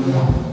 Hallelujah.